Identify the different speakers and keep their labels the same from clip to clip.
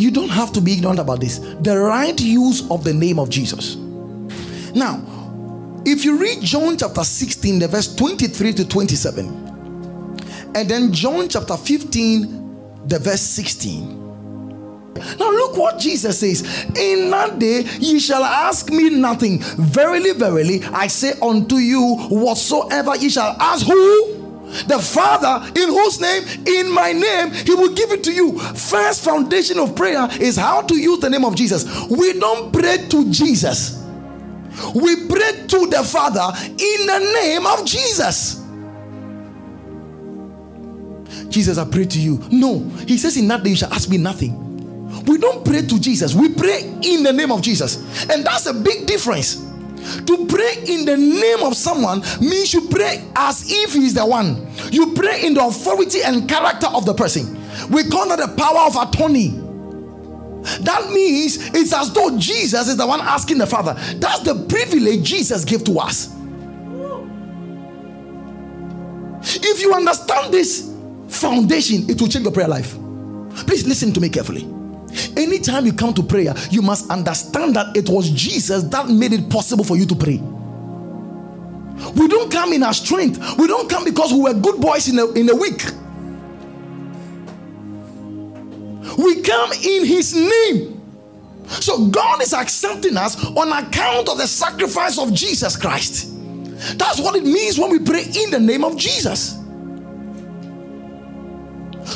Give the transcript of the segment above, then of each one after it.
Speaker 1: you don't have to be ignorant about this. The right use of the name of Jesus. Now, if you read John chapter 16, the verse 23 to 27, and then John chapter 15, the verse 16. Now look what Jesus says. In that day ye shall ask me nothing. Verily, verily, I say unto you, whatsoever ye shall ask who? The Father, in whose name, in my name, He will give it to you. First foundation of prayer is how to use the name of Jesus. We don't pray to Jesus, we pray to the Father in the name of Jesus. Jesus, I pray to you. No, He says, In that day you shall ask me nothing. We don't pray to Jesus, we pray in the name of Jesus. And that's a big difference. To pray in the name of someone means you pray as if he's the one. You pray in the authority and character of the person. We call that the power of attorney. That means it's as though Jesus is the one asking the Father. That's the privilege Jesus gave to us. If you understand this foundation, it will change your prayer life. Please listen to me carefully. Anytime you come to prayer, you must understand that it was Jesus that made it possible for you to pray. We don't come in our strength. We don't come because we were good boys in a, in a week. We come in His name. So God is accepting us on account of the sacrifice of Jesus Christ. That's what it means when we pray in the name of Jesus.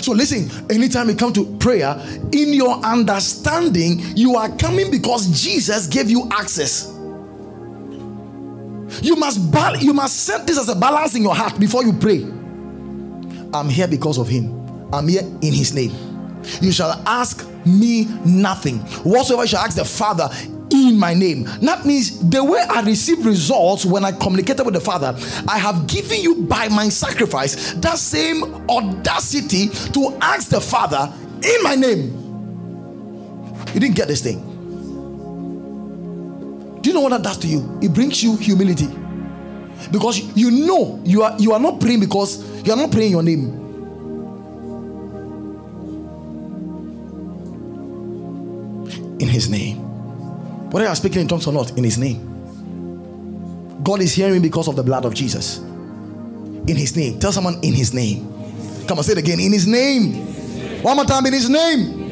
Speaker 1: So listen, anytime you come to prayer, in your understanding, you are coming because Jesus gave you access. You must bal- you must set this as a balance in your heart before you pray. I'm here because of him. I'm here in his name. You shall ask me nothing. Whatsoever you shall ask the Father in my name. That means the way I receive results when I communicated with the Father, I have given you by my sacrifice that same audacity to ask the Father in my name. You didn't get this thing. Do you know what that does to you? It brings you humility. Because you know you are you are not praying because you are not praying your name. In his name. Whether you are speaking in tongues or not, in His name. God is hearing because of the blood of Jesus. In His name. Tell someone in His name. Come on, say it again. In His name. One more time, in His name.